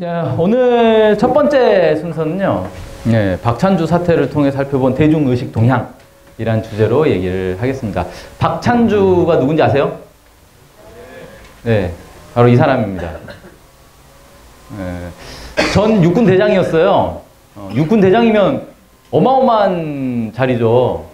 자, 오늘 첫 번째 순서는요. 네, 박찬주 사태를 통해 살펴본 대중의식 동향이란 주제로 얘기를 하겠습니다. 박찬주가 누군지 아세요? 네, 바로 이 사람입니다. 네, 전 육군 대장이었어요. 어, 육군 대장이면 어마어마한 자리죠.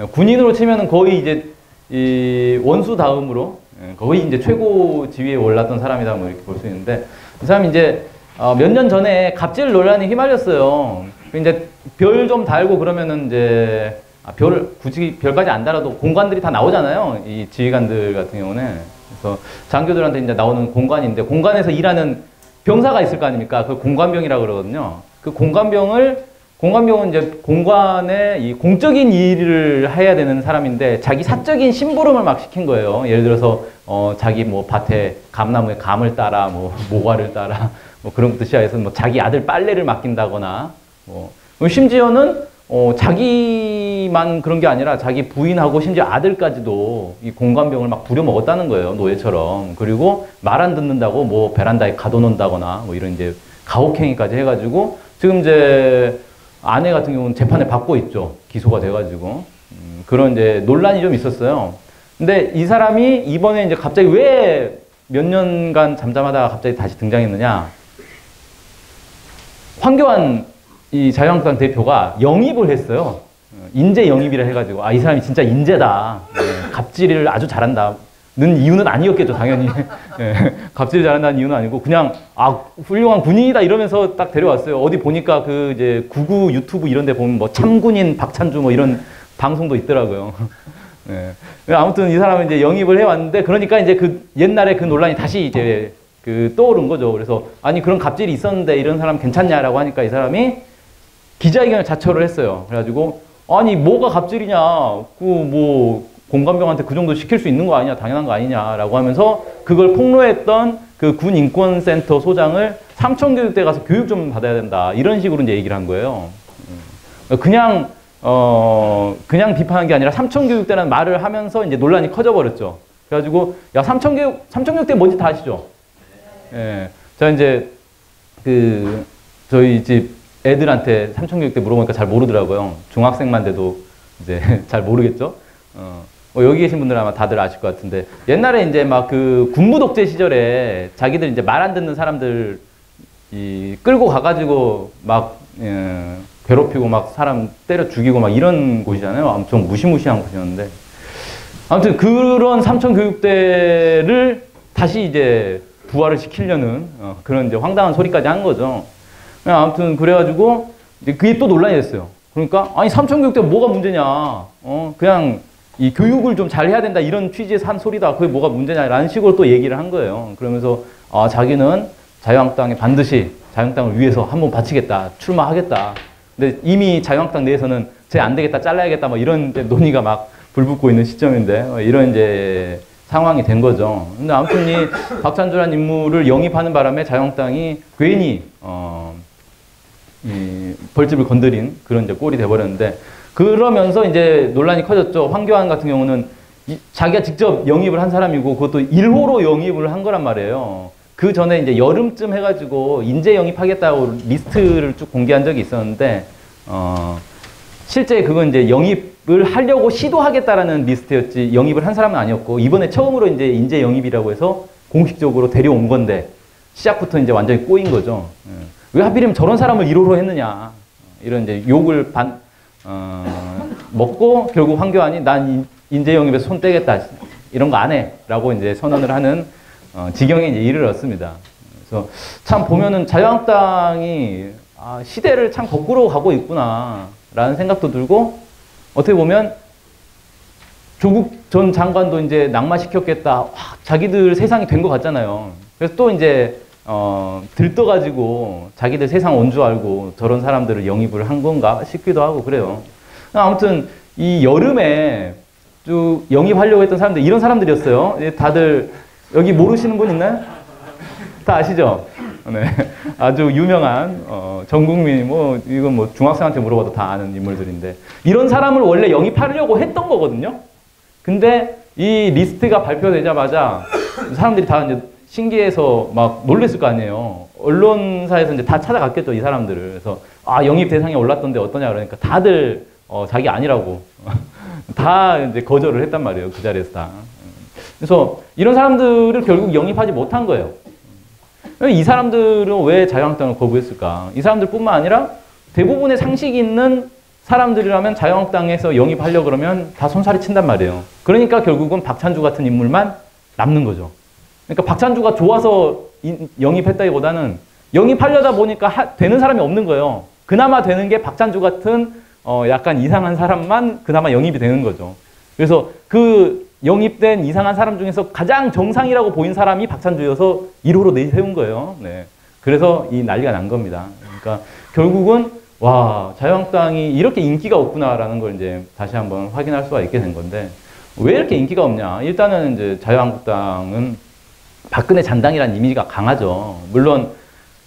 예, 군인으로 치면 거의 이제 이 원수 다음으로 예, 거의 이제 최고 지위에 올랐던 사람이다 뭐 이렇게 볼 수 있는데 이 사람이 이제 어, 몇년 전에 갑질 논란에 휘말렸어요. 그 이제 별 좀 달고 그러면은 이제 아, 별을 굳이 별까지 안 달아도 공관들이 다 나오잖아요. 이 지휘관들 같은 경우는 그래서 장교들한테 이제 나오는 공관인데 공관에서 일하는 병사가 있을 거 아닙니까? 그 공관병이라고 그러거든요. 그 공관병을 공관병은 이제 공관의 이 공적인 일을 해야 되는 사람인데 자기 사적인 심부름을 막 시킨 거예요. 예를 들어서 어 자기 뭐 밭에 감나무에 감을 따라 뭐 모과를 따라 뭐 그런 것부터 시작해서 뭐 자기 아들 빨래를 맡긴다거나 뭐 심지어는 어 자기만 그런 게 아니라 자기 부인하고 심지어 아들까지도 이 공관병을 막 부려 먹었다는 거예요 노예처럼 그리고 말 안 듣는다고 뭐 베란다에 가둬놓는다거나 뭐 이런 이제 가혹행위까지 해가지고 지금 이제 아내 같은 경우는 재판을 받고 있죠 기소가 돼가지고 음, 그런 이제 논란이 좀 있었어요 근데 이 사람이 이번에 이제 갑자기 왜 몇 년간 잠잠하다가 갑자기 다시 등장했느냐 황교안 이 자유한국당 대표가 영입을 했어요. 인재 영입이라 해가지고 아 이 사람이 진짜 인재다. 네, 갑질을 아주 잘한다. 는 이유는 아니었겠죠 당연히. 네, 갑질 잘한다는 이유는 아니고 그냥 아 훌륭한 군인이다 이러면서 딱 데려왔어요. 어디 보니까 그 이제 구구 유튜브 이런 데 보면 뭐 참군인 박찬주 뭐 이런 방송도 있더라고요. 네. 아무튼 이 사람은 이제 영입을 해왔는데 그러니까 이제 그 옛날에 그 논란이 다시 이제 그 떠오른 거죠. 그래서 아니 그런 갑질이 있었는데 이런 사람 괜찮냐라고 하니까 이 사람이 기자회견을 자처를 했어요. 그래가지고 아니 뭐가 갑질이냐. 그 뭐 공관병한테 그 정도 시킬 수 있는 거 아니냐 당연한 거 아니냐라고 하면서 그걸 폭로했던 그 군 인권센터 소장을 삼천교육대 가서 교육 좀 받아야 된다 이런 식으로 이제 얘기를 한 거예요. 그냥 어 그냥 비판한 게 아니라 삼천교육대라는 말을 하면서 이제 논란이 커져 버렸죠. 그래가지고 야 삼천교육 삼천교육대 뭔지 다 아시죠? 예, 자 이제 그 저희 집 애들한테 삼천교육대 물어보니까 잘 모르더라고요. 중학생만 돼도 이제 잘 모르겠죠. 어. 뭐 여기 계신 분들 아마 다들 아실 것 같은데 옛날에 이제 막 그 군부 독재 시절에 자기들 이제 말 안 듣는 사람들 이 끌고 가가지고 막 예, 괴롭히고 막 사람 때려 죽이고 막 이런 곳이잖아요. 엄청 무시무시한 곳이었는데 아무튼 그런 삼천 교육대를 다시 이제 부활을 시키려는 어, 그런 이제 황당한 소리까지 한 거죠. 아무튼 그래가지고 그게 또 논란이 됐어요. 그러니까 아니 삼천 교육대 뭐가 문제냐? 어 그냥 이 교육을 좀 잘 해야 된다 이런 취지에서 한 소리다. 그게 뭐가 문제냐라는 식으로 또 얘기를 한 거예요. 그러면서 아, 자기는 자유한국당에 반드시 자유한국당을 위해서 한번 바치겠다. 출마하겠다. 근데 이미 자유한국당 내에서는 쟤 안 되겠다. 잘라야겠다. 뭐 이런 논의가 막 불붙고 있는 시점인데 어, 이런 이제 상황이 된 거죠. 근데 아무튼 이 박찬주라는 인물을 영입하는 바람에 자유한국당이 괜히 어, 이 벌집을 건드린 그런 이제 꼴이 돼버렸는데 그러면서 이제 논란이 커졌죠. 황교안 같은 경우는 이, 자기가 직접 영입을 한 사람이고 그것도 1호로 영입을 한 거란 말이에요. 그 전에 이제 여름쯤 해가지고 인재 영입하겠다고 리스트를 쭉 공개한 적이 있었는데 어, 실제 그건 이제 영입을 하려고 시도하겠다라는 리스트였지 영입을 한 사람은 아니었고 이번에 처음으로 이제 인재 영입이라고 해서 공식적으로 데려온 건데 시작부터 이제 완전히 꼬인 거죠. 왜 하필이면 저런 사람을 1호로 했느냐 이런 이제 욕을 반, 어, 먹고 결국 황교안이 난 인재 영입에서 손 떼겠다 이런 거 안 해라고 이제 선언을 하는 어, 지경에 이제 이르렀습니다. 그래서 참 보면은 자유한국당이 아, 시대를 참 거꾸로 가고 있구나라는 생각도 들고 어떻게 보면 조국 전 장관도 이제 낙마시켰겠다. 와, 자기들 세상이 된 것 같잖아요. 그래서 또 이제 어, 들떠가지고 자기들 세상 온 줄 알고 저런 사람들을 영입을 한 건가 싶기도 하고 그래요. 아무튼 이 여름에 쭉 영입하려고 했던 사람들 이런 사람들이었어요. 다들 여기 모르시는 분 있나요? 다 아시죠? 네. 아주 유명한 어, 전 국민이 뭐 이건 뭐 중학생한테 물어봐도 다 아는 인물들인데 이런 사람을 원래 영입하려고 했던 거거든요. 근데 이 리스트가 발표되자마자 사람들이 다 이제 신기해서 막 놀랬을 거 아니에요. 언론사에서 이제 다 찾아갔겠죠, 이 사람들을. 그래서 아, 영입 대상에 올랐던데 어떠냐 그러니까 다들 어, 자기 아니라고. 다 이제 거절을 했단 말이에요, 그 자리에서 다. 그래서 이런 사람들을 결국 영입하지 못한 거예요. 이 사람들은 왜 자유한국당을 거부했을까? 이 사람들 뿐만 아니라 대부분의 상식이 있는 사람들이라면 자유한국당에서 영입하려 그러면 다 손살이 친단 말이에요. 그러니까 결국은 박찬주 같은 인물만 남는 거죠. 그러니까 박찬주가 좋아서 영입했다기보다는 영입하려다 보니까 하, 되는 사람이 없는 거예요. 그나마 되는 게 박찬주 같은 어, 약간 이상한 사람만 그나마 영입이 되는 거죠. 그래서 그 영입된 이상한 사람 중에서 가장 정상이라고 보인 사람이 박찬주여서 1호로 내세운 거예요. 네. 그래서 이 난리가 난 겁니다. 그러니까 결국은 와 자유한국당이 이렇게 인기가 없구나라는 걸 이제 다시 한번 확인할 수가 있게 된 건데 왜 이렇게 인기가 없냐? 일단은 이제 자유한국당은 박근혜 잔당이라는 이미지가 강하죠. 물론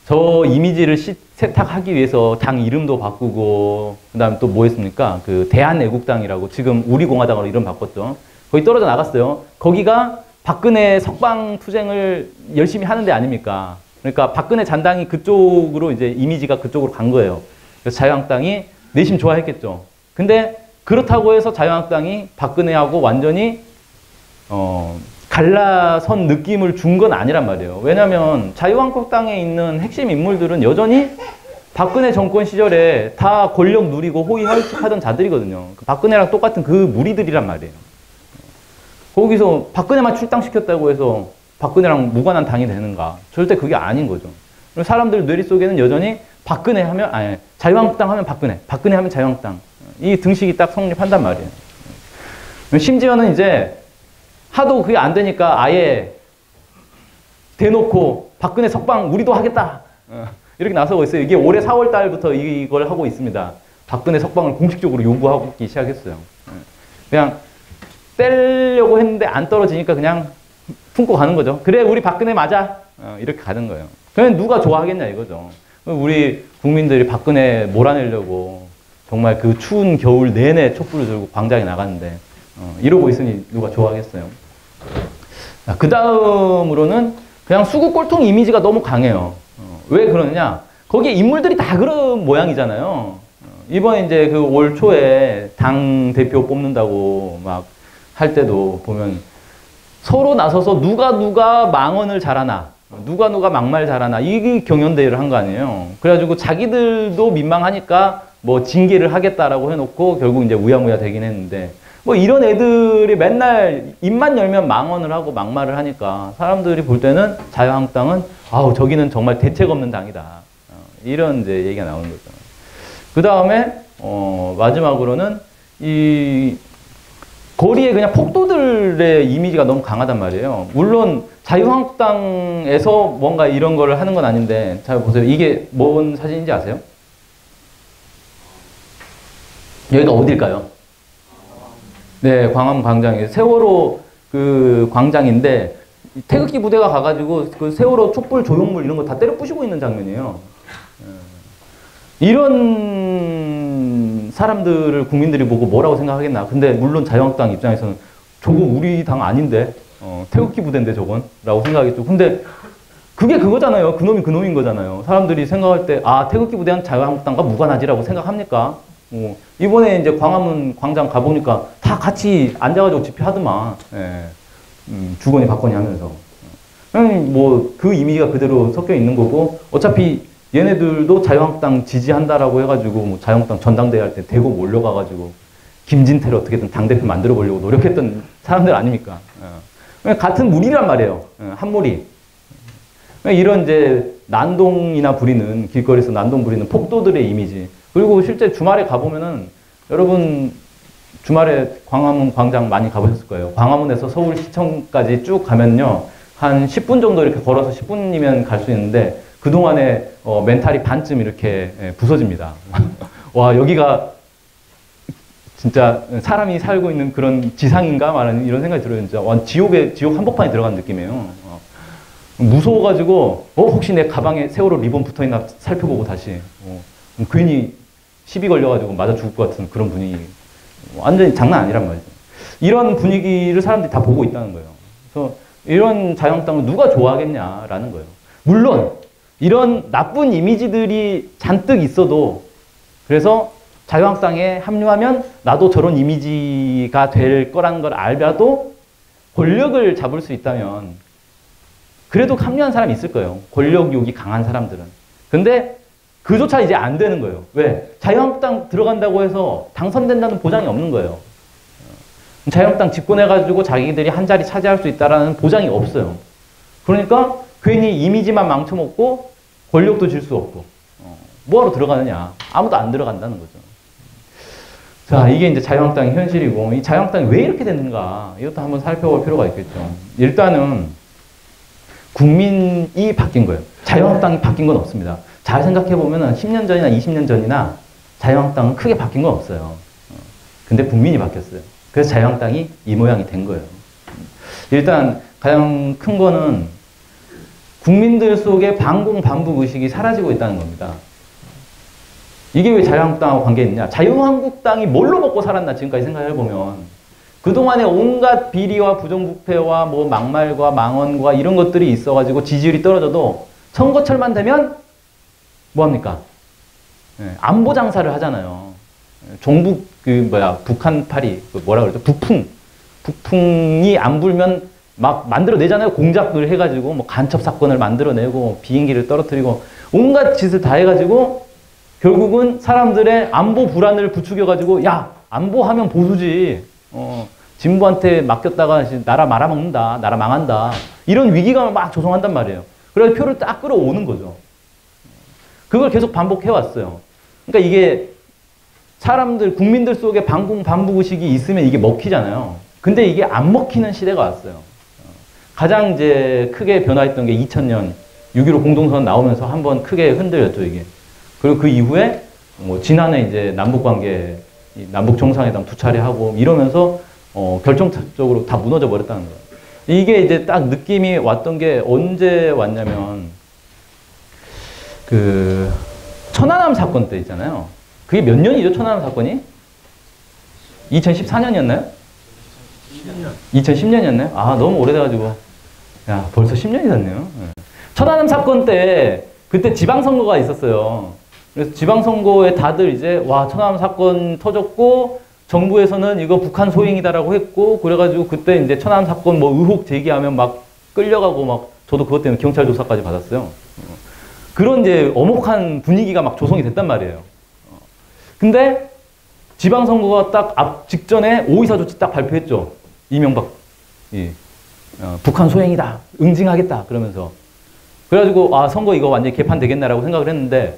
저 이미지를 세탁하기 위해서 당 이름도 바꾸고 그다음 또 뭐 했습니까? 그 대한애국당이라고 지금 우리공화당으로 이름 바꿨죠. 거기 떨어져 나갔어요. 거기가 박근혜 석방 투쟁을 열심히 하는 데 아닙니까? 그러니까 박근혜 잔당이 그쪽으로 이제 이미지가 그쪽으로 간 거예요. 그래서 자유한국당이 내심 좋아했겠죠. 근데 그렇다고 해서 자유한국당이 박근혜하고 완전히 어, 갈라선 느낌을 준 건 아니란 말이에요. 왜냐하면 자유한국당에 있는 핵심 인물들은 여전히 박근혜 정권 시절에 다 권력 누리고 호의활축하던 자들이거든요. 그 박근혜랑 똑같은 그 무리들이란 말이에요. 거기서 박근혜만 출당시켰다고 해서 박근혜랑 무관한 당이 되는가? 절대 그게 아닌 거죠. 사람들 뇌리 속에는 여전히 박근혜 하면 아니 자유한국당 하면 박근혜, 박근혜 하면 자유한국당 이 등식이 딱 성립한단 말이에요. 심지어는 이제 하도 그게 안 되니까 아예 대놓고 박근혜 석방 우리도 하겠다 어, 이렇게 나서고 있어요. 이게 올해 4월 달부터 이걸 하고 있습니다. 박근혜 석방을 공식적으로 요구하기 시작했어요. 어, 그냥 떼려고 했는데 안 떨어지니까 그냥 품고 가는 거죠. 그래 우리 박근혜 맞아 어, 이렇게 가는 거예요. 그러면 누가 좋아하겠냐 이거죠. 우리 국민들이 박근혜 몰아내려고 정말 그 추운 겨울 내내 촛불을 들고 광장에 나갔는데 어, 이러고 있으니 누가 좋아하겠어요. 그 다음으로는 그냥 수구 꼴통 이미지가 너무 강해요. 어, 왜 그러느냐? 거기에 인물들이 다 그런 모양이잖아요. 어, 이번에 이제 그 올 초에 당 대표 뽑는다고 막 할 때도 보면 서로 나서서 누가 누가 망언을 잘하나, 누가 누가 막말 잘하나, 이 경연대회를 한 거 아니에요. 그래가지고 자기들도 민망하니까 뭐 징계를 하겠다라고 해놓고 결국 이제 우야무야 되긴 했는데 뭐 이런 애들이 맨날 입만 열면 망언을 하고 막말을 하니까 사람들이 볼 때는 자유한국당은 아우 저기는 정말 대책 없는 당이다 어, 이런 이제 얘기가 나오는 거죠. 그 다음에 어, 마지막으로는 이 거리에 그냥 폭도들의 이미지가 너무 강하단 말이에요. 물론 자유한국당에서 뭔가 이런 거를 하는 건 아닌데 잘 보세요. 이게 뭔 사진인지 아세요? 여기가 어딜까요? 네, 광화문 광장에 세월호 그 광장인데 태극기 부대가 가가지고 그 세월호 촛불 조형물 이런 거 다 때려 부시고 있는 장면이에요. 예. 이런 사람들을 국민들이 보고 뭐라고 생각하겠나. 근데 물론 자유한국당 입장에서는 저거 우리 당 아닌데 어, 태극기 부대인데 저건 라고 생각하겠죠. 근데 그게 그거잖아요. 그놈이 그놈인 거잖아요. 사람들이 생각할 때, 아, 태극기 부대는 자유한국당과 무관하지라고 생각합니까? 어, 이번에 이제 광화문 광장 가보니까 다 같이 앉아가지고 집회하더만. 예. 음, 주거니 받거니 하면서. 뭐, 그 이미지가 그대로 섞여 있는 거고, 어차피 얘네들도 자유한국당 지지한다라고 해가지고, 뭐 자유한국당 전당대회 할 때 대고 몰려가가지고, 김진태를 어떻게든 당대표 만들어 보려고 노력했던 사람들 아닙니까? 예. 같은 무리란 말이에요. 예, 한 무리. 이런 이제 난동이나 부리는, 길거리에서 난동 부리는 폭도들의 이미지. 그리고 실제 주말에 가보면은 여러분 주말에 광화문 광장 많이 가보셨을 거예요. 광화문에서 서울시청까지 쭉 가면요. 한 10분 정도 이렇게 걸어서 10분이면 갈 수 있는데 그동안에 어, 멘탈이 반쯤 이렇게 예, 부서집니다. 와, 여기가 진짜 사람이 살고 있는 그런 지상인가 말하는 이런 생각이 들어요. 진짜 와, 지옥에, 지옥 한복판에 들어간 느낌이에요. 어. 무서워가지고, 어, 혹시 내 가방에 세월호 리본 붙어 있나 살펴보고 다시. 어. 괜히 시비 걸려가지고 맞아 죽을 것 같은 그런 분위기. 완전히 장난 아니란 말이죠. 이런 분위기를 사람들이 다 보고 있다는 거예요. 그래서 이런 자유한국당을 누가 좋아하겠냐라는 거예요. 물론 이런 나쁜 이미지들이 잔뜩 있어도 그래서 자유한국당에 합류하면 나도 저런 이미지가 될 거라는 걸 알아도 권력을 잡을 수 있다면 그래도 합류한 사람이 있을 거예요. 권력욕이 강한 사람들은. 근데 그조차 이제 안 되는 거예요. 왜? 자유한국당 들어간다고 해서 당선된다는 보장이 없는 거예요. 자유한국당 집권해가지고 자기들이 한 자리 차지할 수 있다라는 보장이 없어요. 그러니까 괜히 이미지만 망쳐먹고 권력도 질 수 없고 어, 뭐하러 들어가느냐 아무도 안 들어간다는 거죠. 자 이게 이제 자유한국당의 현실이고 이 자유한국당이 왜 이렇게 됐는가 이것도 한번 살펴볼 필요가 있겠죠. 일단은 국민이 바뀐 거예요. 자유한국당이 바뀐 건 없습니다. 잘 생각해 보면 10년 전이나 20년 전이나 자유한국당은 크게 바뀐 건 없어요. 어, 근데 국민이 바뀌었어요. 그래서 자유한국당이 이 모양이 된 거예요. 일단 가장 큰 거는 국민들 속에 반공 반북 의식이 사라지고 있다는 겁니다. 이게 왜 자유한국당하고 관계 있냐? 자유한국당이 뭘로 먹고 살았나 지금까지 생각해 보면 그동안에 온갖 비리와 부정부패와 뭐 막말과 망언과 이런 것들이 있어가지고 지지율이 떨어져도 선거철만 되면 뭐합니까? 네, 안보 장사를 하잖아요. 종북 그 뭐야 북한파리 그 뭐라 그러죠? 북풍 북풍이 안 불면 막 만들어내잖아요. 공작을 해가지고 뭐 간첩 사건을 만들어내고 비행기를 떨어뜨리고 온갖 짓을 다 해가지고 결국은 사람들의 안보 불안을 부추겨가지고 야 안보하면 보수지 어, 진보한테 맡겼다가 나라 말아먹는다 나라 망한다 이런 위기감을 막 조성한단 말이에요. 그래서 표를 딱 끌어오는 거죠. 그걸 계속 반복해 왔어요. 그러니까 이게 사람들, 국민들 속에 반공, 반부의식이 있으면 이게 먹히잖아요. 근데 이게 안 먹히는 시대가 왔어요. 가장 이제 크게 변화했던 게 2000년 6.15 공동선 나오면서 한번 크게 흔들렸죠, 이게. 그리고 그 이후에 뭐 지난해 이제 남북 관계, 남북 정상회담 두 차례 하고 이러면서 어, 결정적으로 다 무너져 버렸다는 거예요. 이게 이제 딱 느낌이 왔던 게 언제 왔냐면 그 천안함 사건 때 있잖아요. 그게 몇 년이죠, 천안함 사건이? 2014년이었나요? 2010년이었나요? 아, 너무 오래돼가지고. 야, 벌써 10년이 됐네요. 천안함 사건 때, 그때 지방선거가 있었어요. 그래서 지방선거에 다들 이제, 와, 천안함 사건 터졌고, 정부에서는 이거 북한 소행이다라고 했고, 그래가지고 그때 이제 천안함 사건 뭐 의혹 제기하면 막 끌려가고 막, 저도 그것 때문에 경찰 조사까지 받았어요. 그런 이제 어목한 분위기가 막 조성이 됐단 말이에요. 근데 지방선거가 딱 앞 직전에 오이사 조치 딱 발표했죠. 이명박. 예. 어, 북한 소행이다. 응징하겠다. 그러면서. 그래가지고, 아, 선거 이거 완전히 개판되겠나라고 생각을 했는데,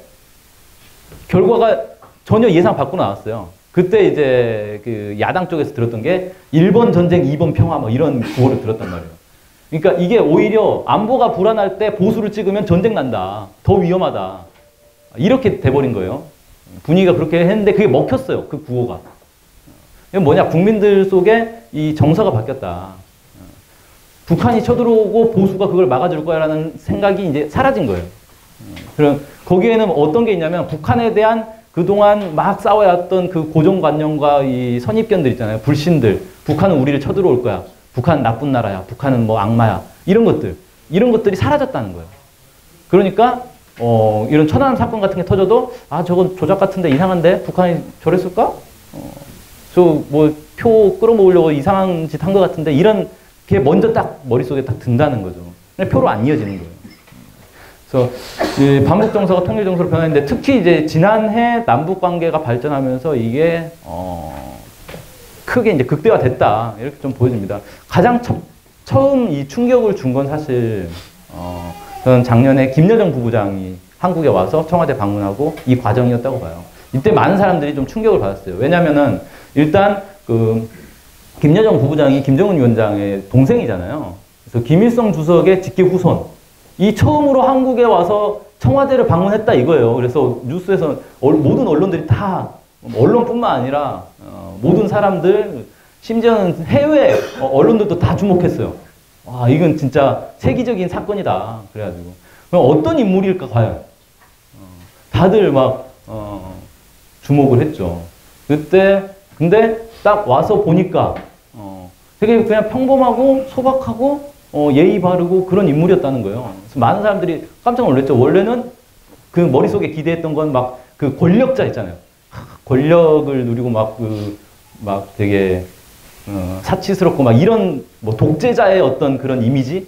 결과가 전혀 예상 밖으로 나왔어요. 그때 이제 그 야당 쪽에서 들었던 게 1번 전쟁, 2번 평화 뭐 이런 구호를 들었단 말이에요. 그러니까 이게 오히려 안보가 불안할 때 보수를 찍으면 전쟁 난다. 더 위험하다. 이렇게 돼버린 거예요. 분위기가 그렇게 했는데 그게 먹혔어요. 그 구호가. 뭐냐. 국민들 속에 이 정서가 바뀌었다. 북한이 쳐들어오고 보수가 그걸 막아줄 거야라는 생각이 이제 사라진 거예요. 그럼 거기에는 어떤 게 있냐면 북한에 대한 그동안 막 싸워왔던 그 고정관념과 이 선입견들 있잖아요. 불신들. 북한은 우리를 쳐들어올 거야. 북한 나쁜 나라야. 북한은 뭐 악마야. 이런 것들. 이런 것들이 사라졌다는 거예요. 그러니까 어, 이런 천안함 사건 같은 게 터져도 아 저건 조작 같은데 이상한데 북한이 저랬을까? 어, 저뭐 표 끌어모으려고 이상한 짓 한 것 같은데 이런 게 먼저 딱 머릿속에 딱 든다는 거죠. 표로 안 이어지는 거예요. 그래서 반북 정서가 통일 정서로 변했는데 특히 이제 지난해 남북 관계가 발전하면서 이게 어, 크게 이제 극대화됐다 이렇게 좀 보여집니다. 가장 처, 처음 이 충격을 준 건 사실 어, 저는 작년에 김여정 부부장이 한국에 와서 청와대 방문하고 이 과정이었다고 봐요. 이때 많은 사람들이 좀 충격을 받았어요. 왜냐면은 일단 그 김여정 부부장이 김정은 위원장의 동생이잖아요. 그래서 김일성 주석의 직계 후손. 이 처음으로 한국에 와서 청와대를 방문했다 이거예요. 그래서 뉴스에서 모든 언론들이 다 언론뿐만 아니라 어, 모든 사람들 심지어는 해외 언론들도 다 주목했어요. 와, 이건 진짜 세계적인 사건이다. 그래가지고. 어떤 인물일까, 과연? 어, 다들 막, 어, 주목을 했죠. 그때, 근데 딱 와서 보니까, 어, 되게 그냥 평범하고 소박하고 어, 예의 바르고 그런 인물이었다는 거예요. 많은 사람들이 깜짝 놀랐죠. 원래는 그 머릿속에 기대했던 건 막 그 권력자 있잖아요. 권력을 누리고 막 그, 막 되게, 어, 사치스럽고 막 이런 뭐 독재자의 어떤 그런 이미지?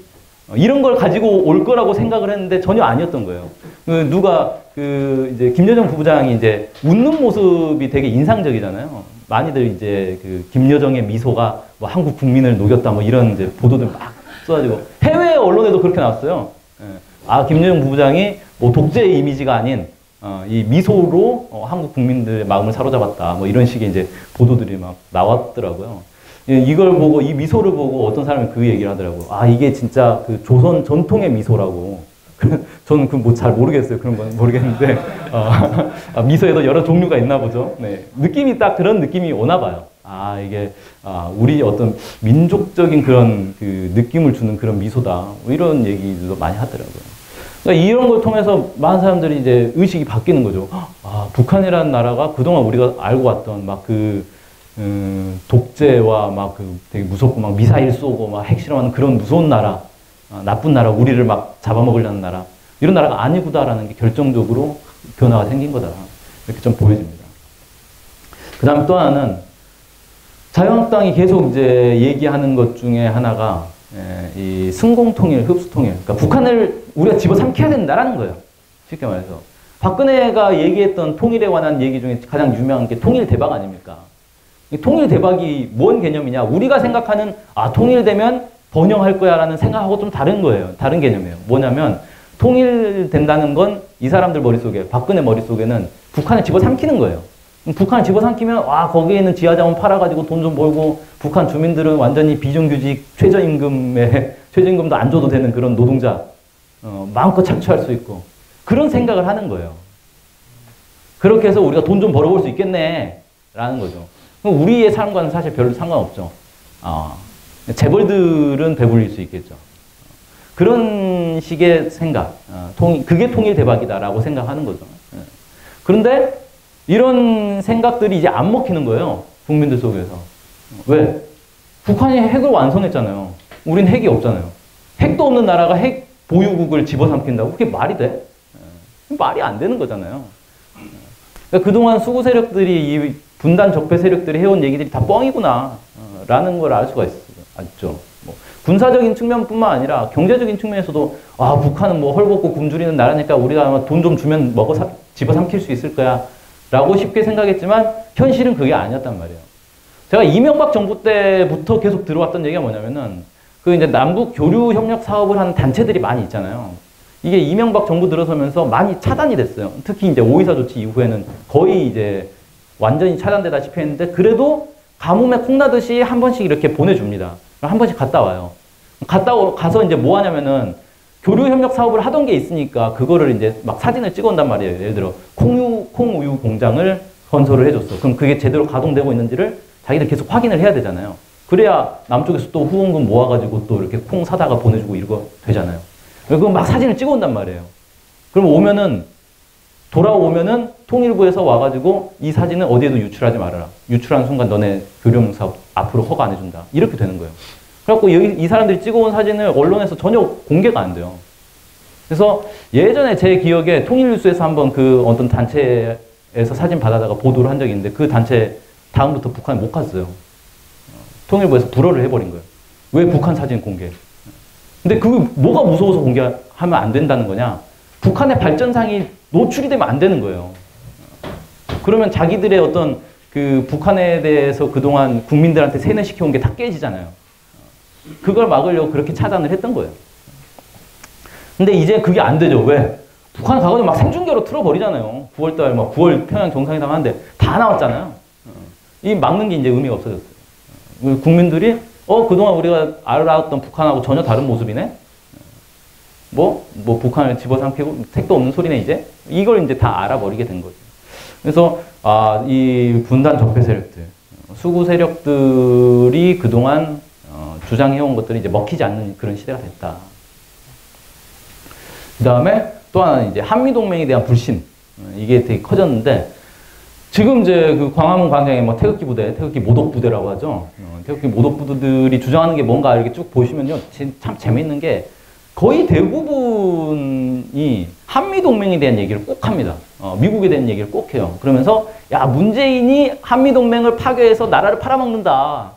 어, 이런 걸 가지고 올 거라고 생각을 했는데 전혀 아니었던 거예요. 그 누가 그 이제 김여정 부부장이 이제 웃는 모습이 되게 인상적이잖아요. 많이들 이제 그 김여정의 미소가 뭐 한국 국민을 녹였다 뭐 이런 이제 보도들 막 써가지고 해외 언론에도 그렇게 나왔어요. 예. 아 김여정 부부장이 뭐 독재의 이미지가 아닌 어, 이 미소로 어, 한국 국민들의 마음을 사로잡았다. 뭐 이런 식의 이제 보도들이 막 나왔더라고요. 예, 이걸 보고 이 미소를 보고 어떤 사람이 그 얘기를 하더라고요. 아 이게 진짜 그 조선 전통의 미소라고. 저는 그뭐잘 모르겠어요. 그런 건 모르겠는데 어, 아, 미소에도 여러 종류가 있나 보죠. 네, 느낌이 딱 그런 느낌이 오나 봐요. 아 이게 아, 우리 어떤 민족적인 그런 그 느낌을 주는 그런 미소다. 뭐 이런 얘기도 많이 하더라고요. 그러니까 이런 걸 통해서 많은 사람들이 이제 의식이 바뀌는 거죠. 아, 북한이라는 나라가 그동안 우리가 알고 왔던 막 그, 음, 독재와 막 그 되게 무섭고 막 미사일 쏘고 막 핵실험하는 그런 무서운 나라, 아, 나쁜 나라, 우리를 막 잡아먹으려는 나라, 이런 나라가 아니구다라는 게 결정적으로 변화가 생긴 거다. 이렇게 좀 보여집니다. 그 다음에 또 하나는 자유한국당이 계속 이제 얘기하는 것 중에 하나가 예, 이 승공통일, 흡수통일. 그러니까 북한을 우리가 집어삼켜야 된다라는 거예요. 쉽게 말해서. 박근혜가 얘기했던 통일에 관한 얘기 중에 가장 유명한 게 통일 대박 아닙니까? 통일 대박이 뭔 개념이냐? 우리가 생각하는 아 통일되면 번영할 거야라는 생각하고 좀 다른 거예요. 다른 개념이에요. 뭐냐면 통일된다는 건 이 사람들 머릿속에 박근혜 머릿속에는 북한을 집어삼키는 거예요. 북한을 집어삼키면 와 거기에는 지하자원 팔아가지고 돈 좀 벌고 북한 주민들은 완전히 비정규직 최저임금에 최저임금도 안 줘도 되는 그런 노동자 어, 마음껏 착취할 수 있고 그런 생각을 하는 거예요. 그렇게 해서 우리가 돈 좀 벌어볼 수 있겠네 라는 거죠. 우리의 삶과는 사실 별로 상관없죠. 어, 재벌들은 배불릴 수 있겠죠. 그런 식의 생각, 어, 통, 그게 통일 대박이다라고 생각하는 거죠. 예. 그런데 이런 생각들이 이제 안 먹히는 거예요. 국민들 속에서. 왜? 북한이 핵을 완성했잖아요. 우린 핵이 없잖아요. 핵도 없는 나라가 핵 보유국을 집어삼킨다고? 그게 말이 돼? 예. 말이 안 되는 거잖아요. 그러니까 그동안 수구 세력들이 이 분단 적폐 세력들이 해온 얘기들이 다 뻥이구나 어, 라는 걸 알 수가 있 죠. 뭐 군사적인 측면뿐만 아니라 경제적인 측면에서도 아 북한은 뭐 헐벗고 굶주리는 나라니까 우리가 아마 돈 좀 주면 먹어 사, 집어삼킬 수 있을 거야 라고 쉽게 생각했지만 현실은 그게 아니었단 말이에요. 제가 이명박 정부 때부터 계속 들어왔던 얘기가 뭐냐면은 그 이제 남북 교류 협력 사업을 하는 단체들이 많이 있잖아요. 이게 이명박 정부 들어서면서 많이 차단이 됐어요. 특히 이제 오이사 조치 이후에는 거의 이제 완전히 차단되다시피 했는데 그래도 가뭄에 콩나듯이 한 번씩 이렇게 보내줍니다. 한 번씩 갔다 와요. 갔다 가서 이제 뭐 하냐면은 교류 협력 사업을 하던 게 있으니까 그거를 이제 막 사진을 찍어 온단 말이에요. 예를 들어 콩유 콩우유 공장을 건설을 해줬어. 그럼 그게 제대로 가동되고 있는지를 자기들 계속 확인을 해야 되잖아요. 그래야 남쪽에서 또 후원금 모아가지고 또 이렇게 콩 사다가 보내주고 이거 되잖아요. 그거 막 사진을 찍어 온단 말이에요. 그럼 오면은 돌아오면은 통일부에서 와가지고 이 사진은 어디에도 유출하지 말아라. 유출하는 순간 너네 교류 사업 앞으로 허가 안 해준다. 이렇게 되는 거예요. 그래갖고 여기 이 사람들이 찍어온 사진을 언론에서 전혀 공개가 안 돼요. 그래서 예전에 제 기억에 통일뉴스에서 한번 그 어떤 단체에서 사진 받아다가 보도를 한 적이 있는데 그 단체 다음부터 북한에 못 갔어요. 통일부에서 불허를 해버린 거예요. 왜 북한 사진 공개? 근데 그 뭐가 무서워서 공개하면 안 된다는 거냐? 북한의 발전상이 노출이 되면 안 되는 거예요. 그러면 자기들의 어떤 그 북한에 대해서 그동안 국민들한테 세뇌시켜온 게 다 깨지잖아요. 그걸 막으려고 그렇게 차단을 했던 거예요. 근데 이제 그게 안 되죠. 왜? 북한 가거든 막 생중계로 틀어버리잖아요. 9월달 막 9월 평양 정상회담 하는데 다 나왔잖아요. 이 막는 게 이제 의미가 없어졌어요. 국민들이 어 그동안 우리가 알아왔던 북한하고 전혀 다른 모습이네. 뭐, 뭐 북한을 집어삼키고 택도 없는 소리네 이제 이걸 이제 다 알아버리게 된 거죠. 그래서 아, 이 분단 적폐 세력들, 수구 세력들이 그동안 주장해온 것들이 이제 먹히지 않는 그런 시대가 됐다. 그 다음에 또 하나는 이제 한미동맹에 대한 불신. 이게 되게 커졌는데, 지금 이제 그 광화문 광장에 뭐 태극기 부대, 태극기 모독 부대라고 하죠. 어, 태극기 모독 부대들이 주장하는 게 뭔가 이렇게 쭉 보시면요. 참 재미있는 게 거의 대부분이 한미 동맹에 대한 얘기를 꼭 합니다. 어, 미국에 대한 얘기를 꼭 해요. 그러면서 야 문재인이 한미 동맹을 파괴해서 나라를 팔아먹는다.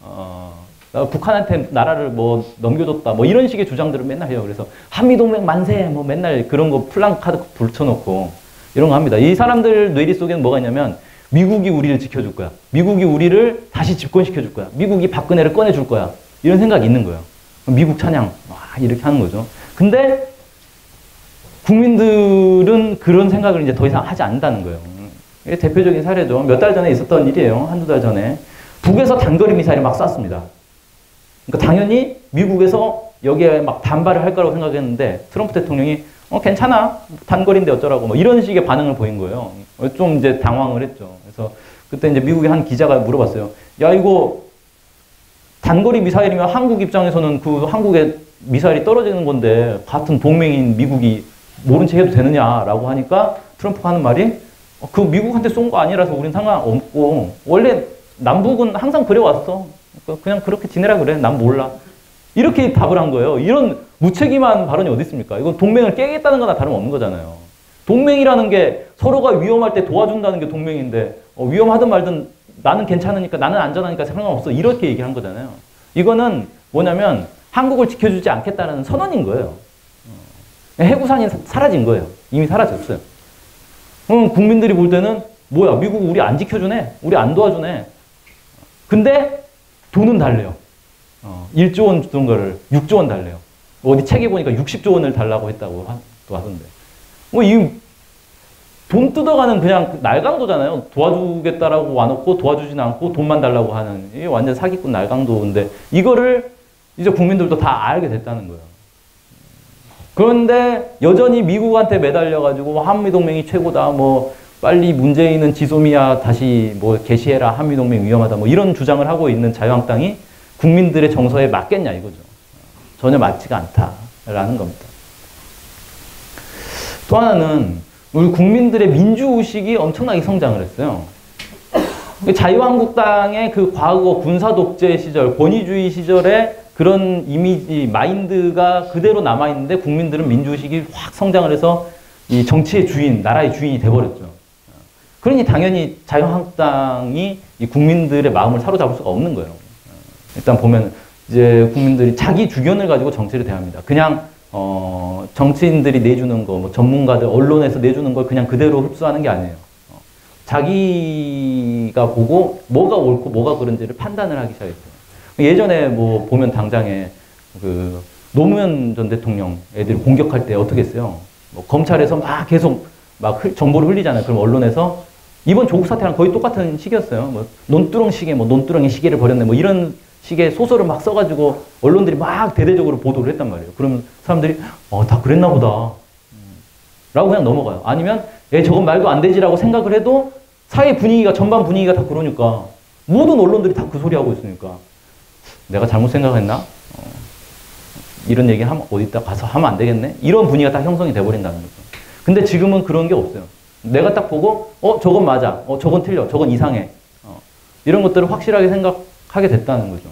어, 북한한테 나라를 뭐 넘겨줬다. 뭐 이런 식의 주장들을 맨날 해요. 그래서 한미 동맹 만세. 뭐 맨날 그런 거 플랑카드 붙여놓고 이런 거 합니다. 이 사람들 뇌리 속에는 뭐가 있냐면 미국이 우리를 지켜줄 거야. 미국이 우리를 다시 집권시켜줄 거야. 미국이 박근혜를 꺼내줄 거야. 이런 생각이 있는 거예요. 미국 찬양 와, 이렇게 하는 거죠. 근데 국민들은 그런 생각을 이제 더 이상 하지 않는다는 거예요. 대표적인 사례죠. 몇 달 전에 있었던 일이에요. 한두 달 전에. 북에서 단거리 미사일을 막 쐈습니다. 그러니까 당연히 미국에서 여기에 막 반발을 할 거라고 생각했는데 트럼프 대통령이 어, 괜찮아. 단거리인데 어쩌라고. 뭐 이런 식의 반응을 보인 거예요. 좀 이제 당황을 했죠. 그래서 그때 이제 미국의 한 기자가 물어봤어요. 야, 이거 단거리 미사일이면 한국 입장에서는 그 한국의 미사일이 떨어지는 건데 같은 동맹인 미국이 모른 체 해도 되느냐라고 하니까 트럼프가 하는 말이 어, 그 미국한테 쏜 거 아니라서 우린 상관없고 원래 남북은 항상 그래왔어. 그러니까 그냥 그렇게 지내라 그래. 난 몰라. 이렇게 답을 한 거예요. 이런 무책임한 발언이 어디 있습니까? 이건 동맹을 깨겠다는 거나 다름없는 거잖아요. 동맹이라는 게 서로가 위험할 때 도와준다는 게 동맹인데 어, 위험하든 말든 나는 괜찮으니까 나는 안전하니까 상관없어 이렇게 얘기한 거잖아요. 이거는 뭐냐면 한국을 지켜주지 않겠다는 선언인 거예요. 어, 해구산이 사라진 거예요. 이미 사라졌어요. 그럼 국민들이 볼 때는 뭐야 미국 우리 안 지켜주네, 우리 안 도와주네. 근데 돈은 달래요. 어, 1조 원 주던 거를 6조 원 달래요. 어디 책에 보니까 60조 원을 달라고 했다고 또 하던데. 뭐, 이, 돈 뜯어가는 그냥 날강도잖아요. 도와주겠다라고 와놓고 도와주진 않고 돈만 달라고 하는. 이게 완전 사기꾼 날강도인데, 이거를 이제 국민들도 다 알게 됐다는 거예요. 그런데 여전히 미국한테 매달려가지고 한미동맹이 최고다. 뭐, 빨리 문재인은 지소미아 다시 뭐 개시해라. 한미동맹 위험하다. 뭐 이런 주장을 하고 있는 자유한국당이 국민들의 정서에 맞겠냐 이거죠. 전혀 맞지가 않다라는 겁니다. 또 하나는 우리 국민들의 민주의식이 엄청나게 성장을 했어요. 그 자유한국당의 그 과거 군사독재 시절, 권위주의 시절에 그런 이미지, 마인드가 그대로 남아있는데 국민들은 민주의식이 확 성장을 해서 이 정치의 주인, 나라의 주인이 돼버렸죠. 그러니 당연히 자유한국당이 이 국민들의 마음을 사로잡을 수가 없는 거예요. 일단 보면 이제 국민들이 자기 주견을 가지고 정치를 대합니다. 그냥 어, 정치인들이 내주는 거, 뭐 전문가들, 언론에서 내주는 걸 그냥 그대로 흡수하는 게 아니에요. 어, 자기가 보고 뭐가 옳고 뭐가 그른지를 판단을 하기 시작했어요. 예전에 뭐 보면 당장에 그 노무현 전 대통령 애들이 공격할 때 어떻게 했어요? 뭐 검찰에서 막 계속 막 정보를 흘리잖아요. 그럼 언론에서 이번 조국 사태랑 거의 똑같은 시기였어요. 뭐 논두렁 시계, 뭐 논두렁의 시계를 버렸네, 뭐 이런 식의 소설을 막 써가지고 언론들이 막 대대적으로 보도를 했단 말이에요. 그러면 사람들이 어, 다 그랬나 보다. 라고 그냥 넘어가요. 아니면 예, 저건 말도 안 되지라고 생각을 해도 사회 분위기가 전반 분위기가 다 그러니까 모든 언론들이 다 그 소리 하고 있으니까 내가 잘못 생각했나? 어, 이런 얘기 하면 어디다 가서 하면 안 되겠네? 이런 분위기가 다 형성이 돼버린다는 거죠. 근데 지금은 그런 게 없어요. 내가 딱 보고 어 저건 맞아, 어 저건 틀려, 저건 이상해. 어, 이런 것들을 확실하게 생각하게 됐다는 거죠.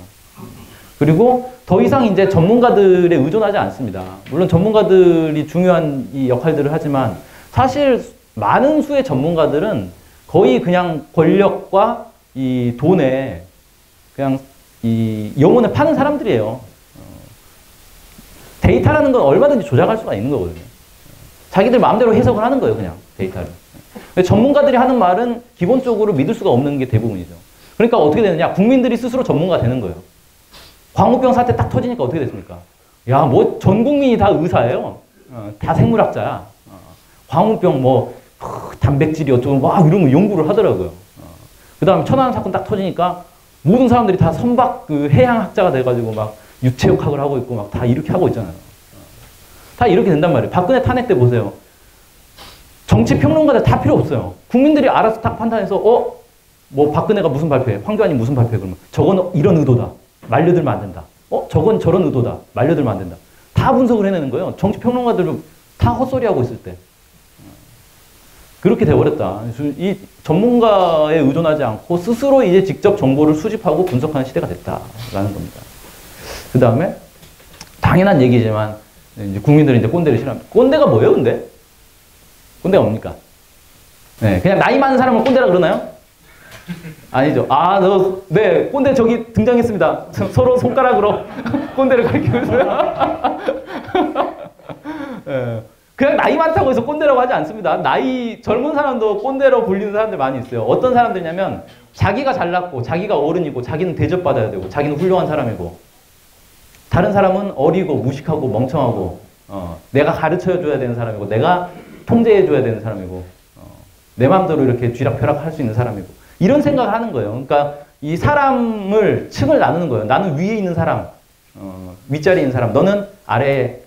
그리고 더 이상 이제 전문가들에 의존하지 않습니다. 물론 전문가들이 중요한 이 역할들을 하지만 사실 많은 수의 전문가들은 거의 그냥 권력과 이 돈에 그냥 이 영혼을 파는 사람들이에요. 어, 데이터라는 건 얼마든지 조작할 수가 있는 거거든요. 자기들 마음대로 해석을 하는 거예요, 그냥 데이터를. 전문가들이 하는 말은 기본적으로 믿을 수가 없는 게 대부분이죠. 그러니까 어떻게 되느냐? 국민들이 스스로 전문가 되는 거예요. 광우병 사태 딱 터지니까 어떻게 됐습니까? 야, 뭐 전 국민이 다 의사예요. 어, 다 생물학자야. 어, 광우병 뭐 어, 단백질이 어쩌고 막 이런 거 연구를 하더라고요. 어, 그 다음에 천안 사건 딱 터지니까 모든 사람들이 다 선박 그 해양학자가 돼가지고 막 유체역학을 하고 있고 막 다 이렇게 하고 있잖아요. 어, 다 이렇게 된단 말이에요. 박근혜 탄핵 때 보세요. 정치 평론가들 다 필요 없어요. 국민들이 알아서 딱 판단해서 어? 뭐 박근혜가 무슨 발표해? 황교안이 무슨 발표해? 그러면 저건 이런 의도다. 말려들면 안 된다. 어, 저건 저런 의도다. 말려들면 안 된다. 다 분석을 해내는 거예요. 정치 평론가들도 다 헛소리하고 있을 때. 그렇게 돼버렸다. 이 전문가에 의존하지 않고 스스로 이제 직접 정보를 수집하고 분석하는 시대가 됐다라는 겁니다. 그 다음에 당연한 얘기지만 이제 국민들이 이제 꼰대를 싫어합니다. 꼰대가 뭐예요, 근데? 꼰대가 뭡니까? 네, 그냥 나이 많은 사람을 꼰대라 그러나요? 아니죠. 아, 너, 네, 꼰대 저기 등장했습니다. 서로 손가락으로 꼰대를 가리키면서. 네. 그냥 나이 많다고 해서 꼰대라고 하지 않습니다. 나이 젊은 사람도 꼰대로 불리는 사람들 많이 있어요. 어떤 사람들이냐면 자기가 잘났고 자기가 어른이고 자기는 대접받아야 되고 자기는 훌륭한 사람이고 다른 사람은 어리고 무식하고 멍청하고 어, 내가 가르쳐 줘야 되는 사람이고 내가 통제해줘야 되는 사람이고 어, 내 마음대로 이렇게 쥐락펴락 할 수 있는 사람이고 이런 생각을 하는 거예요. 그러니까 이 사람을 층을 나누는 거예요. 나는 위에 있는 사람, 어, 윗자리에 있는 사람, 너는 아래에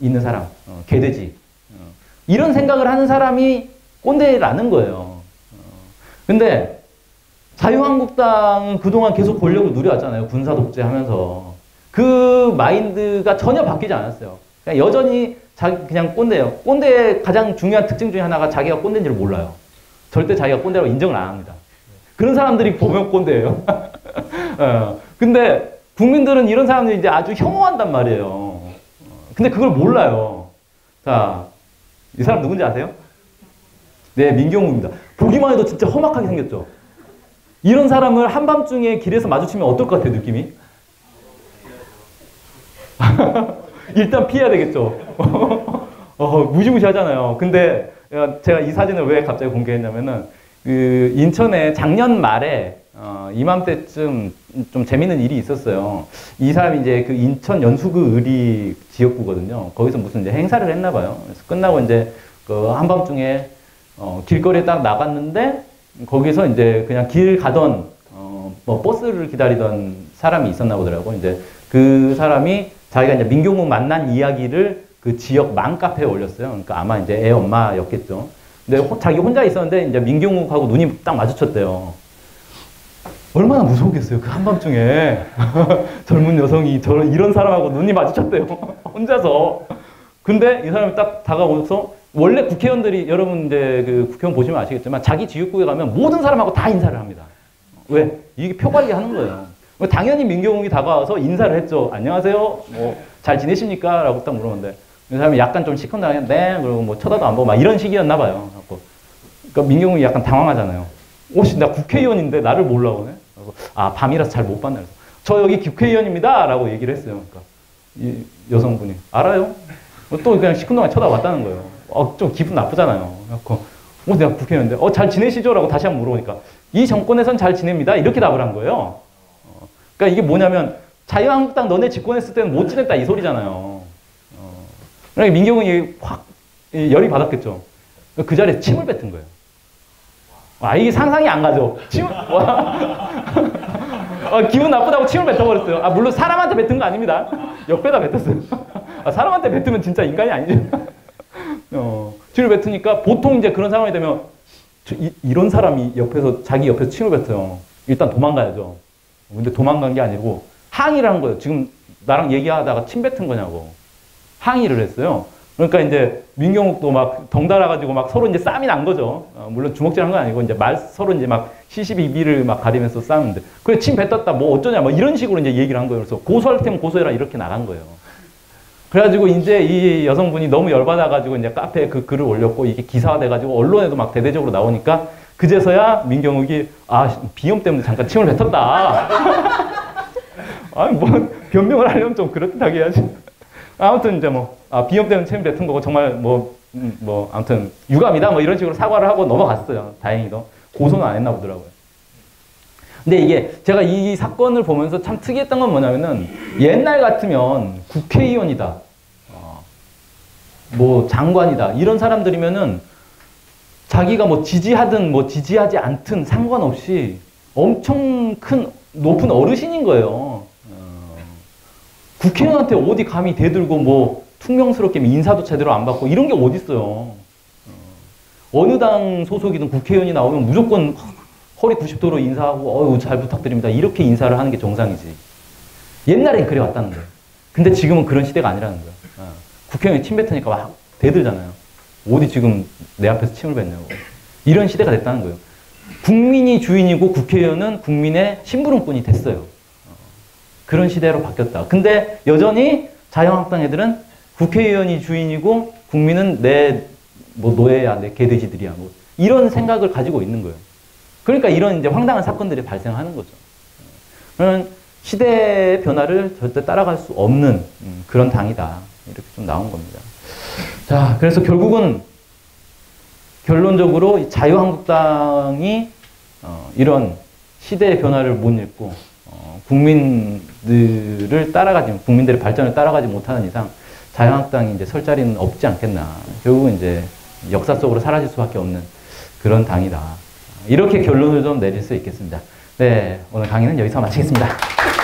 있는 사람, 어, 개돼지 이런 생각을 하는 사람이 꼰대라는 거예요. 어. 근데 자유한국당은 그동안 계속 권력을 누려왔잖아요. 군사 독재하면서. 그 마인드가 전혀 바뀌지 않았어요. 여전히 자기 그냥 꼰대예요. 꼰대의 가장 중요한 특징 중에 하나가 자기가 꼰대인지를 몰라요. 절대 자기가 꼰대라고 인정을 안 합니다. 그런 사람들이 보면 꼰대예요. 어. 근데 국민들은 이런 사람들이 이제 아주 혐오한단 말이에요. 어. 근데 그걸 몰라요. 자, 이 사람 누군지 아세요? 네, 민경욱입니다. 보기만 해도 진짜 험악하게 생겼죠? 이런 사람을 한밤중에 길에서 마주치면 어떨 것 같아요, 느낌이? 일단 피해야 되겠죠. 어, 무시무시하잖아요. 근데 제가 이 사진을 왜 갑자기 공개했냐면은 그 인천에 작년 말에 어, 이맘때쯤 좀 재밌는 일이 있었어요. 이 사람이 이제 그 인천 연수구 의리 지역구거든요. 거기서 무슨 이제 행사를 했나 봐요. 그래서 끝나고 이제 그 한밤중에 어, 길거리에 딱 나갔는데 거기서 이제 그냥 길 가던 어, 뭐 버스를 기다리던 사람이 있었나 보더라고. 이제 그 사람이 자기가 이제 민경욱 만난 이야기를 그 지역 맘카페에 올렸어요. 그러니까 아마 이제 애 엄마였겠죠. 근데 자기 혼자 있었는데 이제 민경욱하고 눈이 딱 마주쳤대요. 얼마나 무서웠겠어요. 그 한밤중에 젊은 여성이 저런 이런 사람하고 눈이 마주쳤대요. 혼자서. 근데 이 사람이 딱 다가오서 원래 국회의원들이 여러분 이제 그 국회의원 보시면 아시겠지만 자기 지역구에 가면 모든 사람하고 다 인사를 합니다. 왜? 이게 표 관리 하는 거예요. 당연히 민경욱이 다가와서 인사를 했죠. 안녕하세요. 뭐 잘 지내십니까? 라고 딱 물어봤는데 이 사람이 약간 좀 시큰둥하게 네 그리고 뭐 쳐다도 안 보고 막 이런 식이었나 봐요. 그러니까 민경욱이 약간 당황하잖아요. 오씨 나 국회의원인데 나를 몰라 오네. 아, 밤이라서 잘 못 봤나. 저 여기 국회의원입니다. 라고 얘기를 했어요. 그러니까 이 여성분이. 알아요? 또 그냥 시큰둥하게 쳐다봤다는 거예요. 어, 좀 기분 나쁘잖아요. 그래서 어, 내가 국회의원인데, 어, 잘 지내시죠? 라고 다시 한번 물어보니까, 이 정권에선 잘 지냅니다. 이렇게 답을 한 거예요. 어, 그러니까 이게 뭐냐면, 자유한국당 너네 집권했을 때는 못 지냈다 이 소리잖아요. 어, 그러니까 민경훈이 확 열이 받았겠죠. 그 자리에 침을 뱉은 거예요. 아, 이게 상상이 안 가죠? 침, 아, 기분 나쁘다고 침을 뱉어버렸어요. 아, 물론 사람한테 뱉은 거 아닙니다. 옆에다 뱉었어요. 아, 사람한테 뱉으면 진짜 인간이 아니죠. 어, 침을 뱉으니까 보통 이제 그런 상황이 되면 이, 런 사람이 옆에서, 자기 옆에서 침을 뱉어요. 일단 도망가야죠. 근데 도망간 게 아니고 항의를 한 거예요. 지금 나랑 얘기하다가 침 뱉은 거냐고. 항의를 했어요. 그러니까 이제 민경욱도 막 덩달아가지고 막 서로 이제 싸움이 난 거죠. 어, 물론 주먹질 한 건 아니고 이제 말 서로 이제 막 시시비비를 막 가리면서 싸우는데 그래 침 뱉었다 뭐 어쩌냐 뭐 이런 식으로 이제 얘기를 한 거예요. 그래서 고소할 테면 고소해라 이렇게 나간 거예요. 그래가지고 이제 이 여성분이 너무 열받아가지고 이제 카페에 그 글을 올렸고 이게 기사화돼가지고 언론에도 막 대대적으로 나오니까 그제서야 민경욱이 아 비염 때문에 잠깐 침을 뱉었다. 아니 뭐 변명을 하려면 좀 그렇다게 해야지. 아무튼 이제 뭐 아, 비염 때문에 침 뱉은 거고 정말 뭐, 음, 뭐 아무튼 유감이다 뭐 이런 식으로 사과를 하고 넘어갔어요. 다행히도 고소는 안 했나 보더라고요. 근데 이게 제가 이 사건을 보면서 참 특이했던 건 뭐냐면은 옛날 같으면 국회의원이다, 어, 뭐 장관이다 이런 사람들이면은 자기가 뭐 지지하든 뭐 지지하지 않든 상관없이 엄청 큰 높은 어르신인 거예요. 국회의원한테 어디 감히 대들고 뭐 퉁명스럽게 인사도 제대로 안 받고 이런 게 어딨어요. 어. 어느 당 소속이든 국회의원이 나오면 무조건 허리 90도로 인사하고 어유 잘 부탁드립니다. 이렇게 인사를 하는 게 정상이지. 옛날엔 그래 왔다는 거예요. 근데 지금은 그런 시대가 아니라는 거예요. 어. 국회의원이 침 뱉으니까 막 대들잖아요. 어디 지금 내 앞에서 침을 뱉냐고. 이런 시대가 됐다는 거예요. 국민이 주인이고 국회의원은 국민의 심부름꾼이 됐어요. 어, 그런 시대로 바뀌었다. 근데 여전히 자유한국당 애들은 국회의원이 주인이고 국민은 내 뭐 노예야, 내 개돼지들이야, 뭐 이런 생각을 가지고 있는 거예요. 그러니까 이런 이제 황당한 사건들이 발생하는 거죠. 그러면 시대의 변화를 절대 따라갈 수 없는 음, 그런 당이다. 이렇게 좀 나온 겁니다. 자, 그래서 결국은 결론적으로 자유한국당이 어, 이런 시대의 변화를 못 읽고 어, 국민들을 따라가지 국민들의 발전을 따라가지 못하는 이상 자유한국당이 이제 설 자리는 없지 않겠나. 결국은 이제 역사 속으로 사라질 수밖에 없는 그런 당이다. 이렇게 결론을 좀 내릴 수 있겠습니다. 네, 오늘 강의는 여기서 마치겠습니다.